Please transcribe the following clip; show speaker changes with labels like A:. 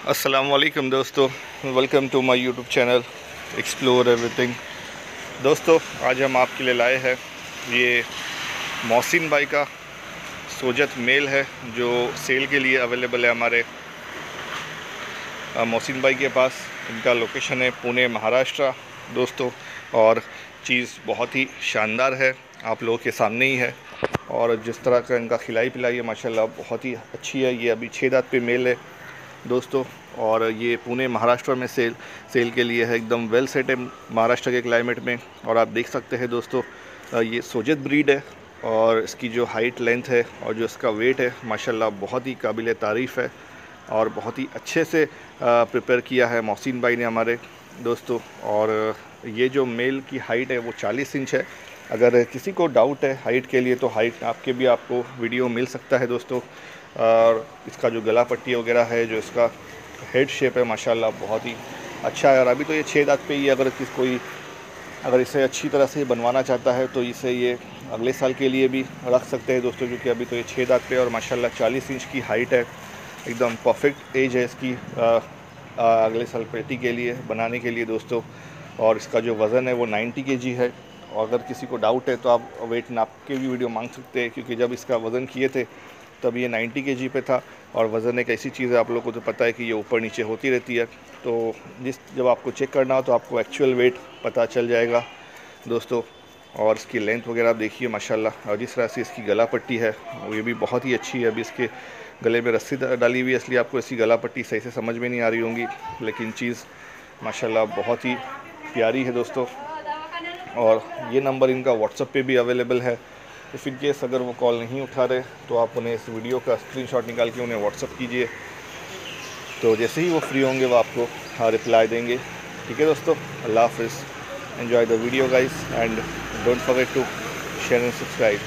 A: असलकम दोस्तों। Welcome to my YouTube channel explore everything दोस्तों, आज हम आपके लिए लाए हैं ये मोहसिन भाई का सोजत मेल है, जो सेल के लिए अवेलेबल है हमारे मोहसिन भाई के पास। इनका लोकेशन है पुणे, महाराष्ट्र, दोस्तों। और चीज़ बहुत ही शानदार है, आप लोगों के सामने ही है। और जिस तरह का इनका खिलाई पिलाई है, माशाल्लाह, बहुत ही अच्छी है। ये अभी छः दाँत पे मेल है। दोस्तों, और ये पुणे महाराष्ट्र में सेल सेल के लिए है एकदम वेल सेट है महाराष्ट्र के क्लाइमेट में। और आप देख सकते हैं दोस्तों ये सोजत ब्रीड है और इसकी जो हाइट लेंथ है और जो इसका वेट है, माशाल्लाह बहुत ही काबिल तारीफ़ है और बहुत ही अच्छे से प्रिपेयर किया है मोहसिन भाई ने हमारे दोस्तों। और ये जो मेल की हाइट है वो 40 इंच है। अगर किसी को डाउट है हाइट के लिए तो हाइट आपके भी आपको वीडियो मिल सकता है दोस्तों। और इसका जो गला पट्टी वगैरह है जो इसका हेड शेप है माशाल्लाह बहुत ही अच्छा है। और अभी तो ये छः दाँत पे ही अगर किस कोई अगर इसे अच्छी तरह से बनवाना चाहता है तो इसे ये अगले साल के लिए भी रख सकते हैं दोस्तों क्योंकि अभी तो ये छः दाँत पे और माशाल्लाह चालीस इंच की हाइट है। एकदम परफेक्ट एज है इसकी आ, आ, अगले साल पेटी के लिए बनाने के लिए दोस्तों। और इसका जो वज़न है वो 90 के है। और अगर किसी को डाउट है तो आप वेट नाप के भी वीडियो मांग सकते हैं, क्योंकि जब इसका वज़न किए थे, तब ये 90 के जी पे था और वज़न एक ऐसी चीज़ है, आप लोगों को तो पता है कि ये ऊपर नीचे होती रहती है। तो जिस, जब आपको चेक करना हो तो आपको एक्चुअल वेट पता चल जाएगा। दोस्तों, और इसकी लेंथ वगैरह आप देखिए, माशाल्लाह। और जिस तरह से इसकी गला पट्टी है ये भी बहुत ही अच्छी है। अभी इसके गले में रस्सी डाली हुई है, इसलिए आपको इसकी गला पट्टी सही से समझ में नहीं आ रही होंगी। लेकिन चीज़, माशाल्लाह, बहुत ही प्यारी है दोस्तों। और ये नंबर इनका व्हाट्सअप पे भी अवेलेबल है। इफ़ इन केस अगर वो कॉल नहीं उठा रहे तो आप उन्हें इस वीडियो का स्क्रीनशॉट निकाल के उन्हें व्हाट्सअप कीजिए। तो जैसे ही वो फ्री होंगे, वो आपको हाँ रिप्लाई देंगे। ठीक है दोस्तों? अल्लाह half enjoy the video guys and don't forget to share and subscribe